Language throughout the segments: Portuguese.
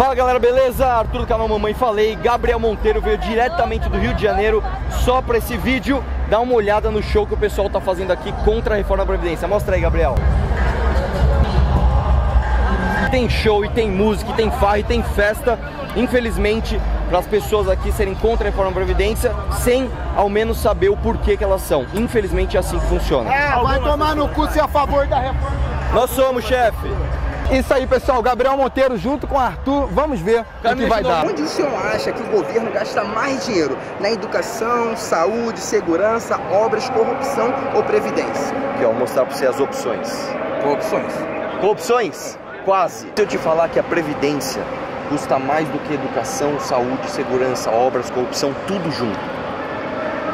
Fala galera, beleza? Arthur do canal Mamãe Falei, Gabriel Monteiro veio diretamente do Rio de Janeiro só para esse vídeo. Dá uma olhada no show que o pessoal tá fazendo aqui contra a reforma da Previdência. Mostra aí, Gabriel. Tem show, e tem música, e tem farra, e tem festa. Infelizmente, para as pessoas aqui serem contra a reforma da Previdência, sem ao menos saber o porquê que elas são. Infelizmente é assim que funciona. É, vai tomar no cu se é a favor da reforma. Nós somos, chefe. Isso aí, pessoal. Gabriel Monteiro junto com Arthur. Vamos ver o que vai dar. Onde o senhor acha que o governo gasta mais dinheiro? Na educação, saúde, segurança, obras, corrupção ou previdência? Aqui, ó, vou mostrar para você as opções. Corrupções. Corrupções? Quase. Se eu te falar que a Previdência custa mais do que educação, saúde, segurança, obras, corrupção, tudo junto.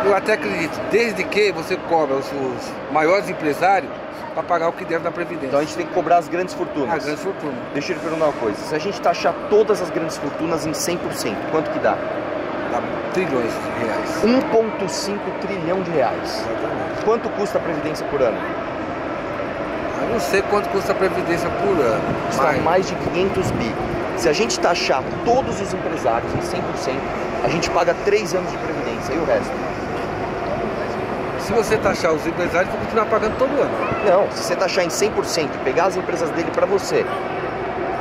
Eu até acredito, desde que você cobra os, os maiores empresários para pagar o que deve da Previdência. Então a gente tem que cobrar as grandes fortunas. A grande fortuna. Deixa eu te perguntar uma coisa. Se a gente taxar todas as grandes fortunas em 100%, quanto que dá? Dá trilhões de reais. 1,5 trilhão de reais. Exatamente. Quanto custa a Previdência por ano? Eu não sei quanto custa a Previdência por ano. Está Mas mais de 500 bi. Se a gente taxar todos os empresários em 100%, a gente paga 3 anos de Previdência. E o resto? Se você taxar os empresários, vai continuar pagando todo ano. Não, se você taxar em 100% e pegar as empresas dele para você,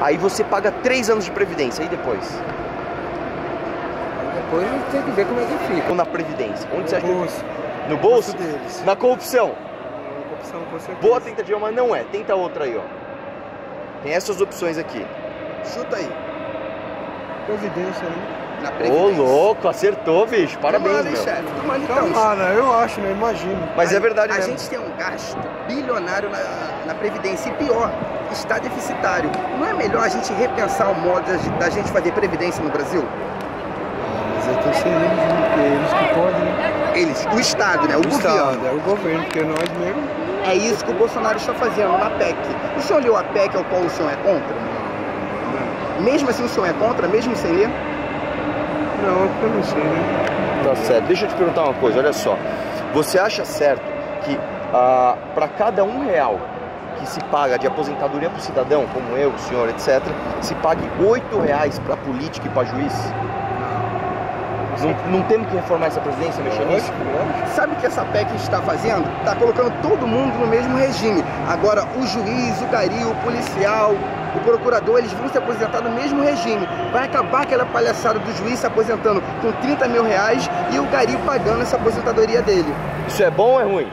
aí você paga 3 anos de Previdência. E depois? Depois tem que ver como é que fica. Ou na Previdência? Onde você acha que... Bolso. No bolso? deles. Na corrupção? Opção, com certeza. Boa tentativa, mas não é. Tenta outra aí, ó. Tem essas opções aqui. Chuta aí. Previdência, né? Na Ô, previdência. louco, acertou, bicho. Parabéns, hein, meu. chefe? Tomara, então. Tomara, eu acho, né? Imagino. Mas é verdade a mesmo. gente tem um gasto bilionário na, na Previdência e pior, está deficitário. Não é melhor a gente repensar o modo da, da gente fazer Previdência no Brasil? Mas é que seria eles que podem, né? Eles, o Estado, né? O, governo. é o governo, porque nós mesmo. É isso que o Bolsonaro está fazendo na PEC. O senhor leu a PEC ao qual o senhor é contra? Mesmo assim o senhor é contra, mesmo sem ler? Não, porque eu não sei, né? Tá certo. Deixa eu te perguntar uma coisa, olha só. Você acha certo que para cada um real que se paga de aposentadoria para o cidadão, como eu, o senhor, etc., se pague oito reais para político e para juiz? Não, não temos que reformar essa presidência, mexer nisso? Sabe o que essa PEC está fazendo? Está colocando todo mundo no mesmo regime. Agora, o juiz, o gari, o policial, o procurador, eles vão se aposentar no mesmo regime. Vai acabar aquela palhaçada do juiz se aposentando com 30 mil reais e o gari pagando essa aposentadoria dele. Isso é bom ou é ruim?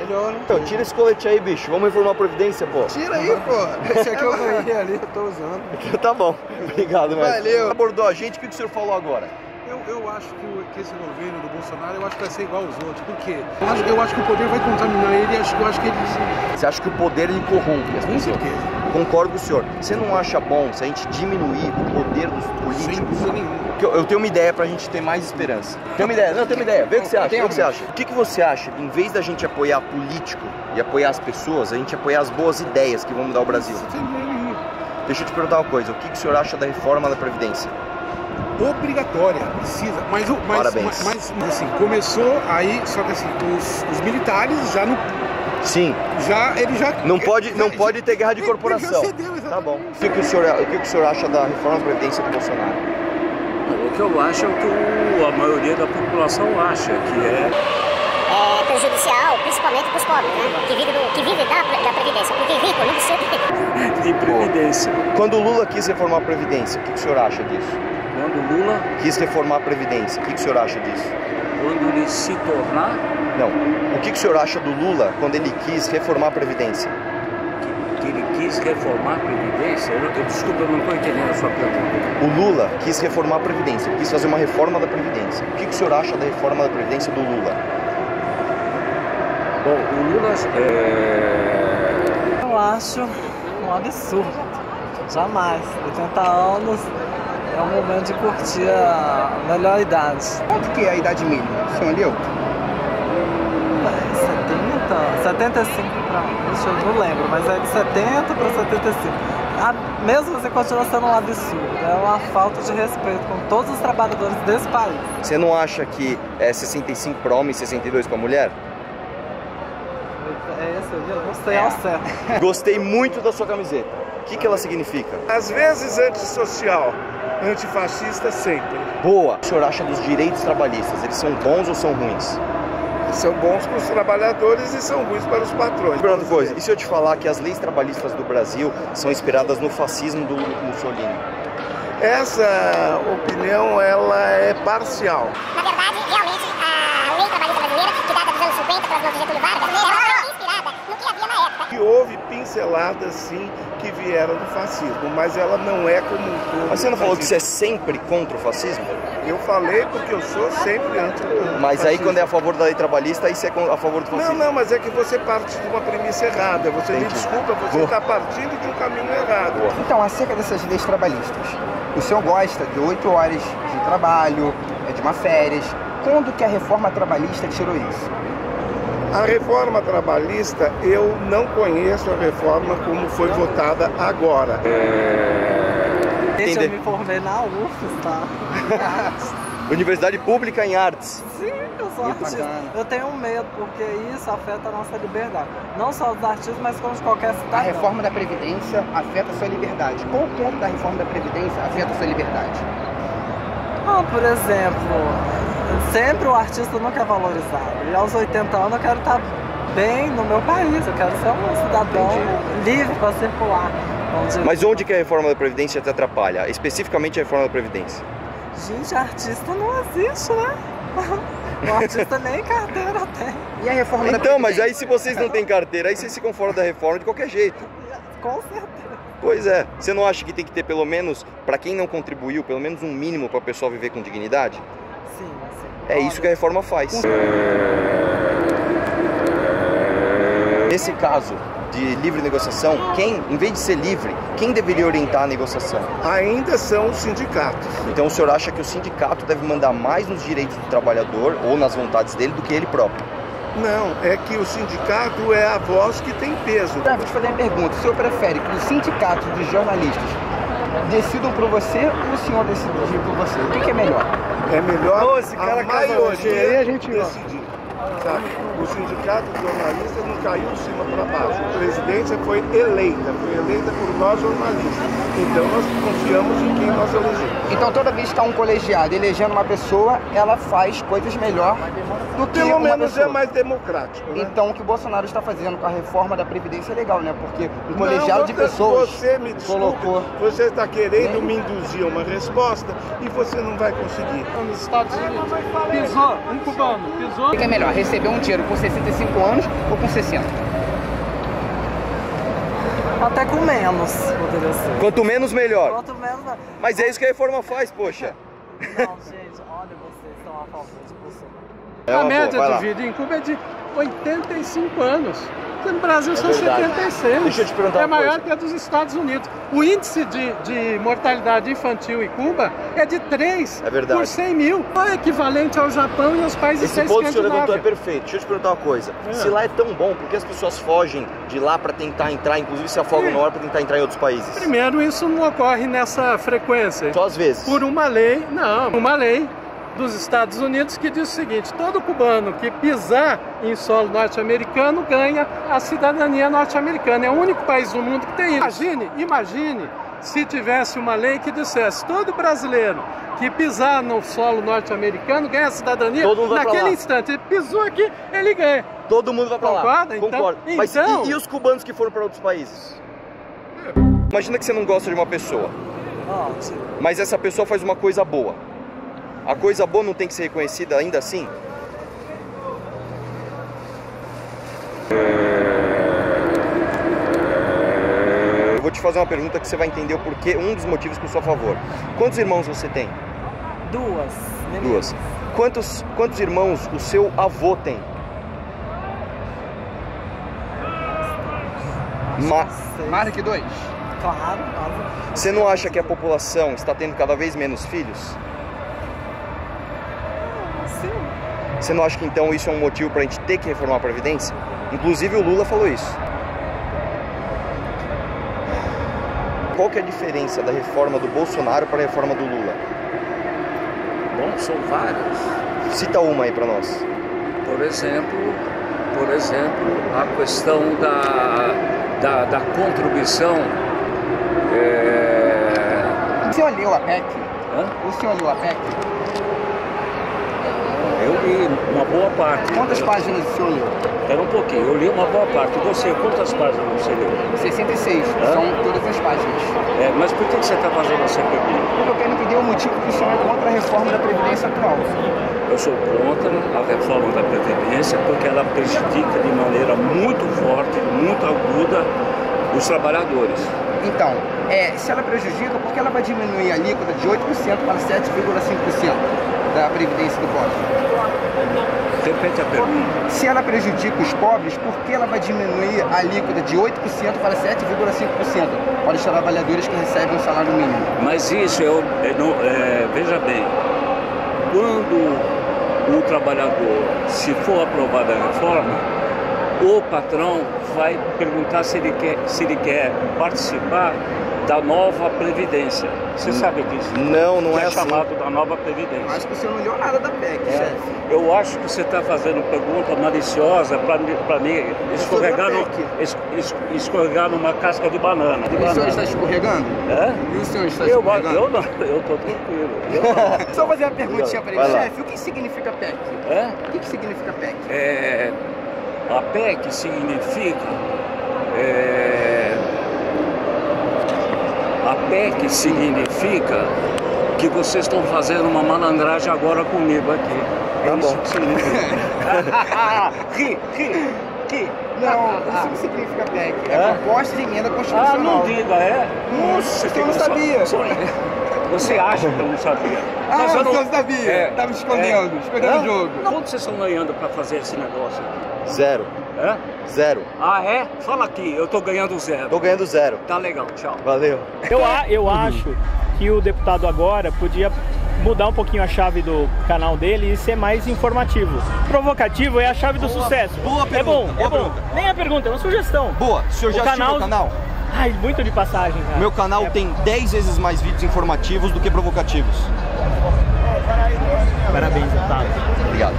Melhor, né? Então, tira esse colete aí, bicho. Vamos reformar a Previdência, pô. Tira aí, pô. Esse aqui eu ganhei ali, eu tô usando. tá bom. Obrigado, mestre. Valeu. Abordou a gente, o que o senhor falou agora? Eu, eu acho que, que esse governo do Bolsonaro eu acho que vai ser igual aos outros. Por quê? Eu acho, eu acho que o poder vai contaminar ele e acho, eu acho que ele. Você acha que o poder ele corrompe as Com pessoas? certeza. Concordo com o senhor. Você não acha bom se a gente diminuir o poder dos Sem políticos? Que Eu, eu tenho uma ideia pra gente ter mais esperança. Tem uma ideia? Não, tem uma ideia. Vê o que você acha. Vê o que você acha. O que, que você acha? Em vez da gente apoiar político e apoiar as pessoas, a gente apoiar as boas ideias que vão mudar o Brasil. Sem. Deixa eu te perguntar uma coisa. O que, que o senhor acha da reforma da Previdência? Obrigatória, precisa. Mas, o- mas, Parabéns. mas, mas, assim, começou aí, só que assim, os, os militares já não. Sim. Já, ele já. Não pode, não já- pode ter guerra de ele corporação. Já cedeu. Tá bom. O que, que, o senhor, o que, que o senhor acha da reforma da Previdência do Bolsonaro? O que eu acho é o que a maioria da população acha, que é é prejudicial, principalmente para os pobres, né? Que vivem do, que vive da, da Previdência. Porque rico não precisa de de previdência. Quando o Lula quis reformar a Previdência, o que o senhor acha disso? Quando o Lula, Quis reformar a Previdência, o que, que o senhor acha disso? quando ele se tornar, Não. O que, que o senhor acha do Lula quando ele quis reformar a Previdência? que, que ele quis reformar a previdência, eu, eu, desculpa, eu não estou entendendo a sua pergunta. O Lula quis reformar a Previdência, ele quis fazer uma reforma da Previdência. O que, que o senhor acha da reforma da Previdência do Lula? Bom, o Lula é, Eu acho um absurdo. Jamais. 80 anos é o momento de curtir a melhor idade. Quanto que é a idade mínima? O senhor leu? É 70? 75 para. Deixa eu não lembro, mas é de 70 para 75. A, mesmo assim continua sendo um absurdo. É uma falta de respeito com todos os trabalhadores desse país. Você não acha que é 65 para homem e 62 para mulher? É esse aí, eu não sei ao certo. Gostei muito da sua camiseta. O que, que ela significa? Às vezes antissocial, antifascista sempre. Boa. O senhor acha dos direitos trabalhistas? Eles são bons ou são ruins? São bons para os trabalhadores e são ruins para os patrões. Outra coisa, e se eu te falar que as leis trabalhistas do Brasil são inspiradas no fascismo do Mussolini? Essa opinião ela é parcial. Na verdade, realmente, a lei trabalhista brasileira, que data dos anos 50 para as mãos Getúlio Vargas, ela é inspirada no que havia na época. E houve pinceladas, sim, que vieram do fascismo, mas ela não é como um todo. Mas você não falou que você é sempre contra o fascismo? Eu falei porque eu sou sempre anti Mas aí quando é a favor da lei trabalhista, aí você é a favor do Não, fascismo? não, mas é que você parte de uma premissa errada. Você me Entendi. desculpa, você está partindo de um caminho errado. Então, acerca dessas leis trabalhistas, o senhor gosta de oito horas de trabalho, é de uma férias. Quando que a reforma trabalhista tirou isso? A reforma trabalhista, eu não conheço a reforma como foi votada agora. Gente, Entender. eu me formei na UFES, tá? Universidade Pública em Artes. Sim, eu sou Que artista. bacana. Eu tenho medo, porque isso afeta a nossa liberdade. Não só dos artistas, mas como de qualquer cidadão. A reforma da Previdência afeta a sua liberdade. Qual ponto da reforma da Previdência afeta a sua liberdade? Ah, por exemplo, sempre o artista nunca é valorizado. E aos 80 anos eu quero estar bem no meu país. Eu quero ser um cidadão livre para circular. Mas onde que a reforma da Previdência te atrapalha? Especificamente a reforma da Previdência. Gente, artista não existe, né? O artista nem carteira tem. E a reforma da Então, mas aí se vocês não têm carteira, aí vocês ficam fora da reforma de qualquer jeito. Com certeza. Pois é. Você não acha que tem que ter pelo menos, para quem não contribuiu, pelo menos um mínimo para a pessoa viver com dignidade? Sim, sim. É isso que a reforma faz. Nesse caso de livre negociação, quem, em vez de ser livre, quem deveria orientar a negociação? Ainda são os sindicatos. Então o senhor acha que o sindicato deve mandar mais nos direitos do trabalhador ou nas vontades dele do que ele próprio? Não, é que o sindicato é a voz que tem peso. Tá, vou te fazer uma pergunta. O senhor prefere que os sindicatos de jornalistas decidam por você ou o senhor decidir por você? O que, que é melhor? É melhor Ô, esse cara a maioria aí a gente- decidir. Sabe? O sindicato de jornalistas não caiu de cima para baixo. A presidência foi eleita, foi eleita por nós jornalistas. Então nós confiamos em quem nós elegemos. Então toda vez que está um colegiado elegendo uma pessoa, ela faz coisas melhor do que Pelo uma menos pessoa. é mais democrático. Né? Então o que o Bolsonaro está fazendo com a reforma da Previdência é legal, né? Porque um colegiado Não, de pessoas Você me desculpe, colocou. você está querendo me induzir a uma resposta e você não vai conseguir. Nos Estados Unidos, pisou, um cubano, pisou. O que é melhor, receber um tiro com 65 anos ou com 60? Até com menos, poderia ser. Quanto menos, melhor. Quanto menos. Mas é isso que a reforma faz, poxa. Não, gente, olha, vocês estão a favor de Bolsonaro. É a boa, média de lá. vida em Cuba é de 85 anos. No Brasil são verdade. 76. Deixa eu te perguntar É maior coisa. que a dos Estados Unidos. O índice de, de mortalidade infantil em Cuba é de 3 É por 100 mil. É equivalente ao Japão e aos países Esse ponto que o senhor levantou é perfeito. Deixa eu te perguntar uma coisa. É. Se lá é tão bom, por que as pessoas fogem de lá para tentar entrar, inclusive se afogam Sim. na hora para tentar entrar em outros países? Primeiro, isso não ocorre nessa frequência. Só às vezes. Por uma lei, não, uma lei dos Estados Unidos que diz o seguinte: todo cubano que pisar em solo norte-americano ganha a cidadania norte-americana. É o único país do mundo que tem isso. Imagine, imagine se tivesse uma lei que dissesse todo brasileiro que pisar no solo norte-americano ganha a cidadania Todo mundo vai pra naquele lá. instante. Ele pisou aqui, ele ganha. Todo mundo vai para lá. Concorda? Então- Concordo. Mas então- e, e os cubanos que foram para outros países? Imagina que você não gosta de uma pessoa, Ótimo. mas essa pessoa faz uma coisa boa. A coisa boa não tem que ser reconhecida ainda assim? Eu vou te fazer uma pergunta que você vai entender o porquê, um dos motivos que eu sou a favor. Quantos irmãos você tem? Duas. meninas. Duas. Quantos, quantos irmãos o seu avô tem? Ma Seis. Mais do que dois? Claro, mas... você não acha que a população está tendo cada vez menos filhos? Sim. Você não acha que então isso é um motivo para a gente ter que reformar a Previdência? Inclusive o Lula falou isso. Qual que é a diferença da reforma do Bolsonaro para a reforma do Lula? Bom, são várias. Cita uma aí para nós. Por exemplo, por exemplo, a questão da, da, da contribuição senhor leu a PEC? Hã? O senhor leu a PEC? Eu li uma boa parte. Quantas páginas o senhor leu? Espera um pouquinho, eu li uma boa parte. Você, quantas páginas você leu? 66, Hã? são todas as páginas. É, mas por que você está fazendo essa pergunta? Porque eu quero entender o motivo que o senhor é contra a reforma da Previdência atual. Eu sou contra a reforma da Previdência porque ela prejudica de maneira muito forte, muito aguda, os trabalhadores. Então, é, se ela prejudica, por que ela vai diminuir a alíquota de 8% para 7,5% da Previdência do pobre? Repete a pergunta. Se ela prejudica os pobres, por que ela vai diminuir a alíquota de 8% para 7,5% para os trabalhadores que recebem um salário mínimo? Mas isso, eu, eu não- é, veja bem, quando o trabalhador, se for aprovada a reforma, o patrão vai perguntar se ele quer, se ele quer participar da nova Previdência. Você sabe disso? Não, não Que é assim. chamado da nova Previdência. Acho que o senhor não leu nada da PEC, É. chefe. Eu acho que você está fazendo pergunta maliciosa para me, escorregar, no, es- es- escorregar numa casca de banana. De E o senhor banana. está escorregando? É? E o senhor está Eu, escorregando? eu não, eu estou tranquilo. Eu. Só fazer uma perguntinha para ele, chefe. O que significa PEC? É? O que, que significa PEC? É, a PEC significa. é, a PEC significa que vocês estão fazendo uma malandragem agora comigo aqui. Tá é isso bom. que significa. ri, ri, ri. Não, isso não significa PEC. É, É? proposta de emenda Ah, constitucional. não diga, é? Nossa, que eu não sabia. Você acha que eu não sabia? Ah, Mas eu o senhor sabia. É, Tava escondendo, escondendo Hã? o jogo. Quanto vocês estão ganhando para fazer esse negócio aqui? Zero. É? Zero. Ah, é? Fala aqui, eu tô ganhando zero. Tô ganhando zero. Tá legal, tchau. Valeu. Eu, a- eu acho que o deputado agora podia mudar um pouquinho a chave do canal dele e ser mais informativo. Provocativo é a chave do sucesso. boa é pergunta, bom, boa é bom. pergunta. Nem a pergunta, é uma sugestão. Boa, o senhor O já assistiu canal- meu canal? Ai, muito de passagem, cara. Meu canal É, tem 10 vezes mais vídeos informativos do que provocativos. Parabéns, deputado. Obrigado.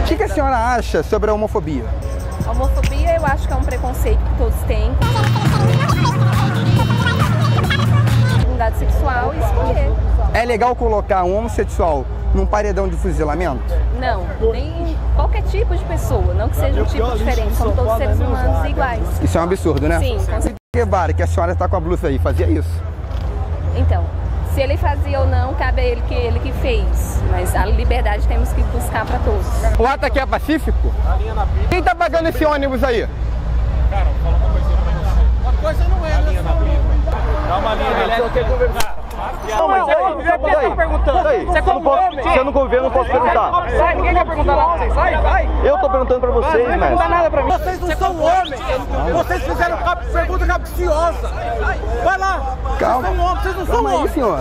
O que, que a senhora acha sobre a homofobia? A homofobia eu acho que é um preconceito que todos têm. Comunidade sexual e escolher. É legal colocar um homossexual num paredão de fuzilamento? Não, nem qualquer tipo de pessoa, não que seja um tipo diferente, somos todos seres humanos iguais. Isso é um absurdo, né? Sim, com. Guevara, que a senhora tá com a blusa aí, fazia isso? Então, se ele fazia ou não, cabe a ele que ele que fez. Mas a liberdade temos que buscar para todos. O ato aqui é pacífico? Quem tá pagando esse ônibus aí? Não, mas aí, Peraí, peraí. Você como homem? Se eu não conviver, eu não posso perguntar. Sai, ninguém quer perguntar nada pra você. Sai, vai. Eu tô perguntando pra vocês, mestre. nada pra mim. Vocês não são homens. Vocês fizeram pergunta capciosa. Vai lá. Calma. Vocês são homens, vocês não são Calma aí, homens. senhor.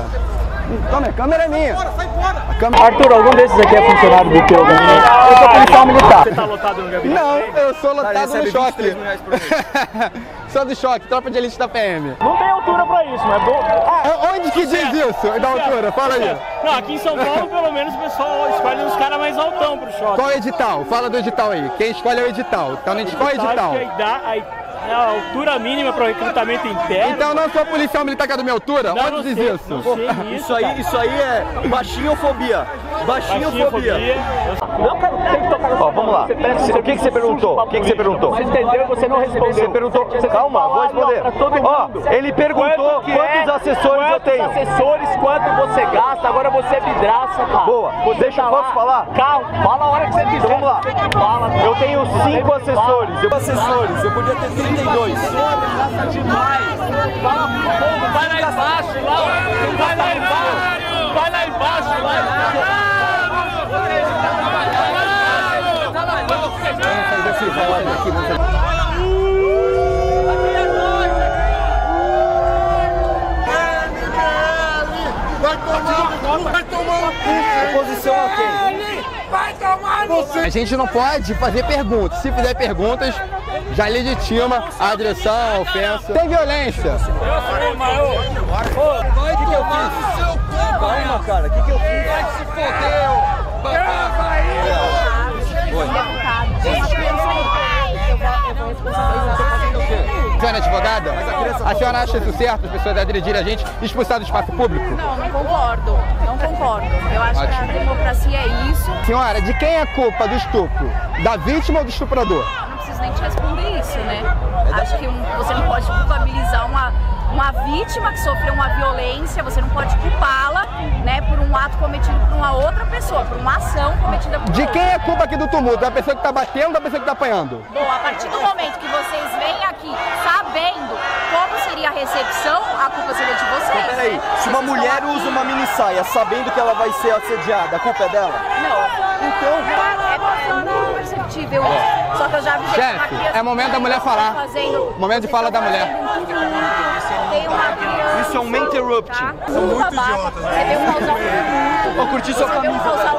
Calma, a câmera é minha. Sai fora. A câmera... Arthur, algum desses aqui é funcionário do teu gabinete? Eu sou policial militar. Você tá lotado no gabinete? Não, eu sou lotado no choque. 23 mil reais por sou do choque, tropa de elite da PM. Não tem altura pra isso, mas é bom. Ah, onde que diz isso? Da altura? Fala aí. Não, aqui em São Paulo, pelo menos, o pessoal escolhe os caras mais altão pro choque. Qual é o edital? Fala do edital aí. Quem escolhe é o edital. Então a gente escolhe o edital. Que a, ida- a- a altura mínima para o recrutamento interno. Então eu não sou policial militar que é da minha altura? Não, Onde não diz sei, isso? não sei isso, Isso aí, isso aí é baixinhofobia. Baixinhofobia. Não, cara, tem que tocar no Ó, vamos lá. O que que você perguntou? O que que você perguntou? Você entendeu? Você não respondeu. Você perguntou. Calma, vou responder. Ó, mundo. ele perguntou quantos é, assessores eu tenho. Quantos assessores, quanto você gasta, agora você é vidraça, cara. Boa. Você Deixa- tá posso falar? Calma, fala a hora que você quiser. Então vamos lá. Eu tenho cinco assessores. Eu assessores. Eu podia ter 32. Vai lá embaixo, lá. Vai lá embaixo. Vai lá embaixo, lá. Oposição a quem? A gente não pode fazer perguntas. Se fizer perguntas, já legitima a agressão, a ofensa. Tem violência. Calma, cara. O que, que eu fiz? Joana, te advogada, a senhora acha isso certo, as pessoas agredirem a gente e expulsar do espaço público? Não, não concordo. Não concordo. Eu acho que a democracia é isso. Senhora, de quem é a culpa do estupro? Da vítima ou do estuprador? Não preciso nem te responder isso, né? Acho que um- você não pode culpabilizar uma, uma vítima que sofreu uma violência, você não pode culpá-la, né, por um ato cometido por uma outra pessoa, por uma ação cometida por De outra. quem é a culpa aqui do tumulto? Da pessoa que tá batendo ou da pessoa que tá apanhando? Bom, a partir do momento que vocês vêm aqui sabendo como seria a recepção, a culpa seria de vocês. Peraí, né? se uma mulher usa uma mini saia sabendo que ela vai ser assediada, a culpa é dela? Não. Então. É muito perceptível. Só que eu já vi Chefe, é momento da mulher falar. Fazendo, Momento de fala da mulher. Tem uma criança. Isso é um interrupting. Tá? São muito idiotas. Você veio causar um. Vou curtir sua Você veio camisa. causar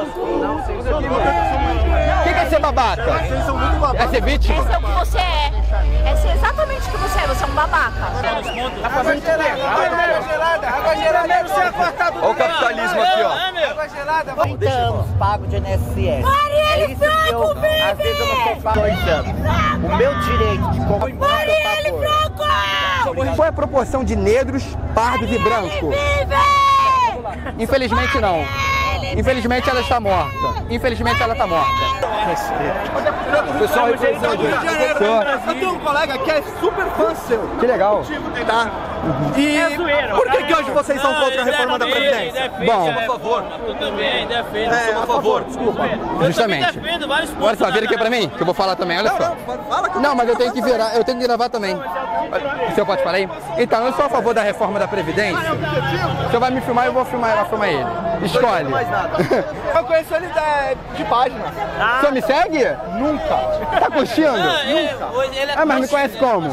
um tumulto. O que que é ser babaca? É ser vítima? Esse é o que você é. Esse é exatamente o que você é. Você é um babaca. Água gelada, água gelada, água gelada, você é afastado Olha o capitalismo aqui, ó. Água gelada, 30 anos pago de INSS. Marielle é Franco, vive! Às vezes eu não dois anos. O meu direito de comprar Marielle Franco! Qual é a proporção de negros, pardos e brancos? Infelizmente não. Infelizmente ela está morta. Infelizmente ela está morta. Pessoal. Eu tenho um colega que é super fã seu. Que legal. Tá? E por que, que hoje vocês são contra a reforma da Previdência? Bom, por favor. Tudo bem, defende. É, a favor, desculpa. Justamente. defendo vários pontos. Olha só, vira aqui pra mim, que eu vou falar também, olha só. Não, mas eu tenho que virar, eu tenho que gravar também. O senhor pode falar aí? Então, eu sou a favor da reforma da Previdência. O senhor vai me filmar, eu vou filmar, eu vou filmar ele. Escolhe. Eu conheço ele da, de página. O senhor me segue? Nunca. Tá curtindo? é Ah, mas me conhece como?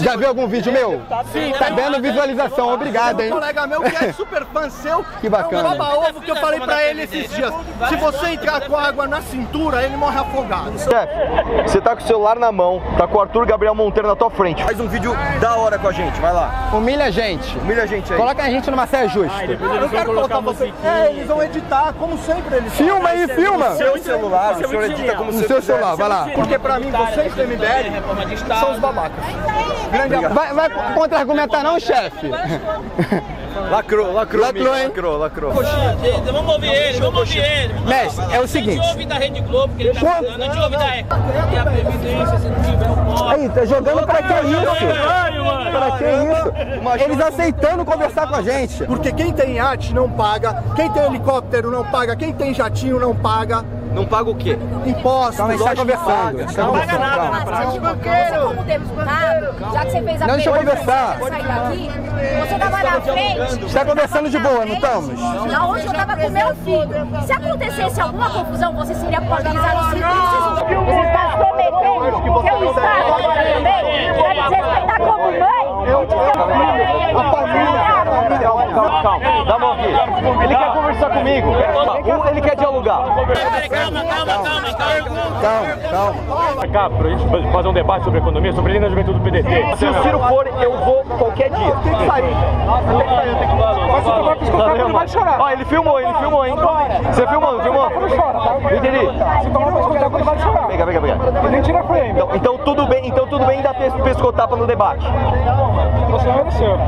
Já viu algum vídeo meu? Sim. Tá vendo visualização, obrigado, Tem hein? um colega meu que é super fã seu. Que bacana. É um baba-ovo que eu falei pra ele esses dias. Se você entrar com água na cintura, ele morre afogado. Chefe, você tá com o celular na mão, tá com o Arthur Gabriel Monteiro na tua frente. Faz um vídeo da hora com a gente, vai lá. Humilha a gente. Humilha a gente aí. Coloca a gente numa saia justa. Eu não quero colocar você. É, eles vão editar, como sempre eles Filma aí, filma. No seu celular, o senhor edita como No seu celular, vai lá. Porque pra mim, vocês do MBL são os babacas. Grande vai contra-argumentar não, chefe? Lacrou, lacrou, Lacrou, hein? lacrou, lacrou. Vamos ouvir ele, vamos ouvir ele. Mestre, é o seguinte. A gente ouve da Rede Globo, que ele tá falando, a gente ouve da Record. E a Previdência, se não tiver pobre. Aí, tá jogando pra que isso? Pra que isso? Eles aceitando conversar com a gente. Porque quem tem iate não paga, quem tem helicóptero não paga, quem tem jatinho não paga. Não paga o quê? Impostos. Calma, a gente tá que conversando. paga. a gente tá conversando, calma. Você como deputado, já que você fez a Não, deixa eu conversar. você sair daqui, você tava na frente. Está conversando de boa, não estamos? Não, hoje eu tava com meu filho. Se acontecesse alguma confusão, você seria serviço. Você está prometendo que eu estava agora também para desrespeitar como mãe. A família. Calma, calma, calma. Dá a Ele quer conversar comigo. Um, Ele quer dialogar. Calma, calma, calma, calma. Calma, calma. cá pra gente fazer um debate sobre economia, sobre a linha da juventude do PDT. Se o Ciro for, eu vou qualquer dia. Tem que sair. Tem que sair, tem que Mas se tomar psicotráfico, ele vai chorar. Ó, ele filmou, ele filmou, hein? Você filmou, filmou? Entendi. Se tomar psicotráfico, ele vai chorar. Pega, pega, pega. E nem tira frame. Então, então tudo bem, então tudo bem dar pes- pescotapa no debate. Você mereceu.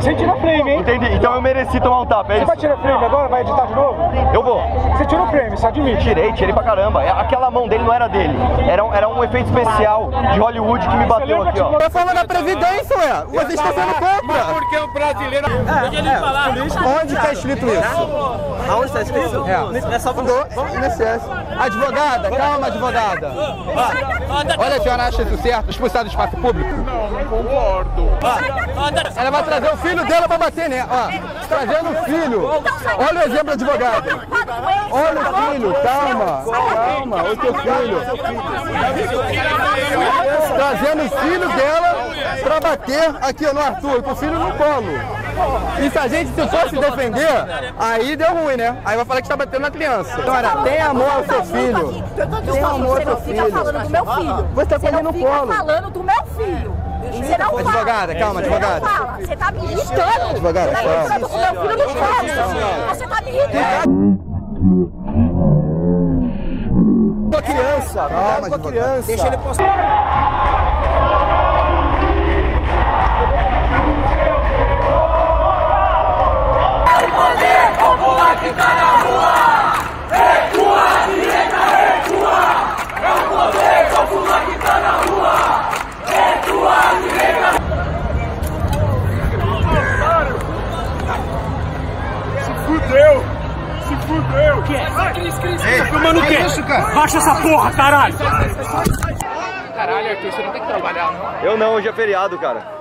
Sem tirar frame, hein? Entendi. Então eu mereci tomar um tapa, é Você isso? vai tirar frame agora? Vai editar de novo? Eu vou. Você tirou frame, você admite? Tirei, tirei pra caramba. É, Aquela mão dele não era dele. Era, um- era um efeito especial de Hollywood que me bateu aqui, ó. Reforma da Previdência, ué. Vocês estão sendo contra. Porque o brasileiro. Ele falar. Onde está escrito isso? Aonde está escrito? É. Essa Do INSS. Advogada, calma, advogada. Olha, a senhora acha isso certo? Expulsar do espaço público? Não, não concordo. Ela vai trazer o filho dela pra bater, né? Ó, trazendo o filho. Olha o exemplo, advogada. Olha o filho, calma, calma, o teu filho. Trazendo o filho dela pra bater aqui ó, no Arthur, com o filho no colo. E se a gente se fosse defender, aí deu ruim, né? Aí vai falar que está batendo na criança. Senhora, tenha amor ao seu filho. Tenha amor ao seu Você não fica filho. falando do meu filho. Você tá no fica colo. falando do meu filho. Você não fala. Advogada, calma, Você advogada. Você tá me irritando. Advogada, Você tá calma. irritando com meu filho no colo. Você tá me irritando. A criança. Calma, advogada. criança. Deixa ele postar. fudeu! O que é? Ai, Cris, Cris, Ei, tá filmando o quê? Isso, cara? Baixa essa porra, caralho! Caralho, Arthur, você não tem que trabalhar, não? Eu não, hoje é feriado, cara.